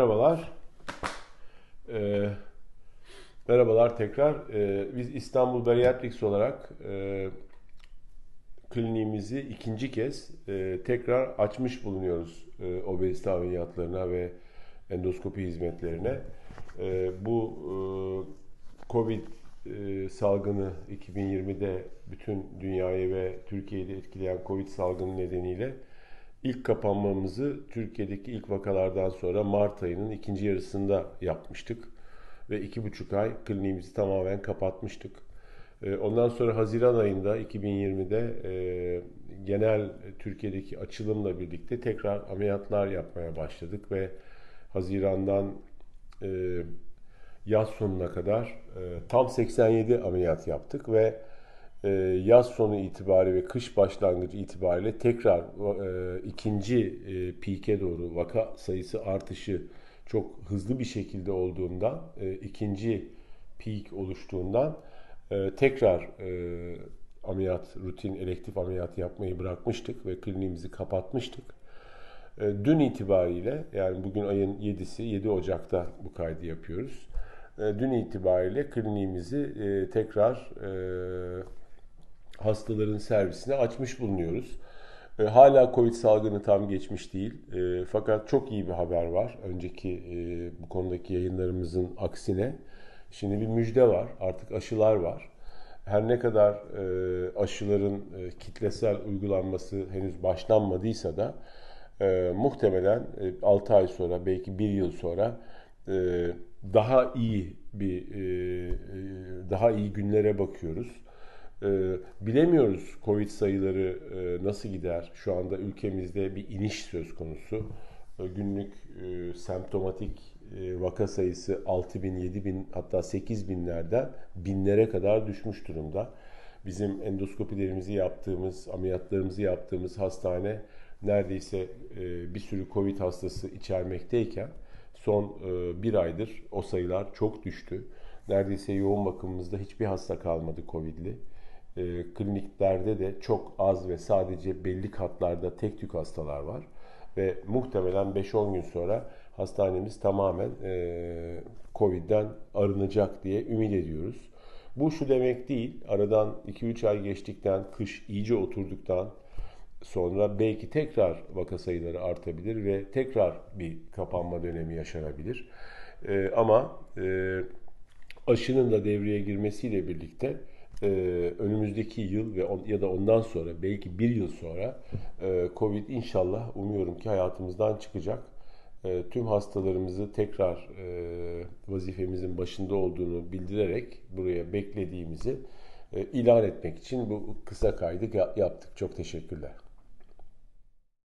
Merhabalar. Ee, merhabalar tekrar. Ee, biz İstanbul Bariatrics olarak e, kliniğimizi ikinci kez e, tekrar açmış bulunuyoruz e, obezite ameliyatlarına ve endoskopi hizmetlerine. E, bu e, Covid e, salgını 2020'de bütün dünyayı ve Türkiye'yi etkileyen Covid salgını nedeniyle İlk kapanmamızı Türkiye'deki ilk vakalardan sonra Mart ayının ikinci yarısında yapmıştık. Ve iki buçuk ay kliniğimizi tamamen kapatmıştık. Ee, ondan sonra Haziran ayında 2020'de e, genel Türkiye'deki açılımla birlikte tekrar ameliyatlar yapmaya başladık ve Haziran'dan e, yaz sonuna kadar e, tam 87 ameliyat yaptık ve yaz sonu itibariyle ve kış başlangıcı itibariyle tekrar e, ikinci e, pike doğru vaka sayısı artışı çok hızlı bir şekilde olduğundan e, ikinci peak oluştuğundan e, tekrar e, ameliyat rutin elektif ameliyat yapmayı bırakmıştık ve kliniğimizi kapatmıştık. E, dün itibariyle yani bugün ayın 7'si 7 Ocak'ta bu kaydı yapıyoruz. E, dün itibariyle kliniğimizi e, tekrar e, hastaların servisine açmış bulunuyoruz. E, hala Covid salgını tam geçmiş değil. E, fakat çok iyi bir haber var. Önceki e, bu konudaki yayınlarımızın aksine. Şimdi bir müjde var. Artık aşılar var. Her ne kadar e, aşıların e, kitlesel uygulanması henüz başlanmadıysa da e, muhtemelen e, 6 ay sonra belki 1 yıl sonra e, daha iyi bir e, e, daha iyi günlere bakıyoruz. E, bilemiyoruz Covid sayıları e, nasıl gider. Şu anda ülkemizde bir iniş söz konusu. E, günlük e, semptomatik e, vaka sayısı 6 bin, 7 bin hatta 8 binlerden binlere kadar düşmüş durumda. Bizim endoskopilerimizi yaptığımız, ameliyatlarımızı yaptığımız hastane neredeyse bir sürü Covid hastası içermekteyken son bir aydır o sayılar çok düştü. Neredeyse yoğun bakımımızda hiçbir hasta kalmadı Covid'li e, kliniklerde de çok az ve sadece belli katlarda tek tük hastalar var. Ve muhtemelen 5-10 gün sonra hastanemiz tamamen e, Covid'den arınacak diye ümit ediyoruz. Bu şu demek değil, aradan 2-3 ay geçtikten, kış iyice oturduktan sonra belki tekrar vaka sayıları artabilir ve tekrar bir kapanma dönemi yaşanabilir. E, ama e, aşının da devreye girmesiyle birlikte e, önümüzdeki yıl ve on, ya da ondan sonra belki bir yıl sonra e, Covid inşallah umuyorum ki hayatımızdan çıkacak. E, tüm hastalarımızı tekrar e, vazifemizin başında olduğunu bildirerek buraya beklediğimizi e, ilan etmek için bu kısa kaydı yaptık. Çok teşekkürler.